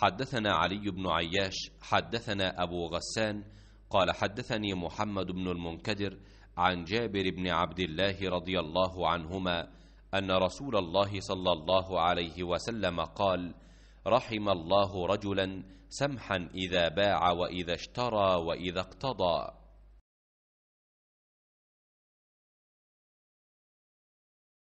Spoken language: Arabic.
حدثنا علي بن عياش حدثنا أبو غسان قال حدثني محمد بن المنكدر عن جابر بن عبد الله رضي الله عنهما أن رسول الله صلى الله عليه وسلم قال رحم الله رجلا سمحا إذا باع وإذا اشترى وإذا اقتضى.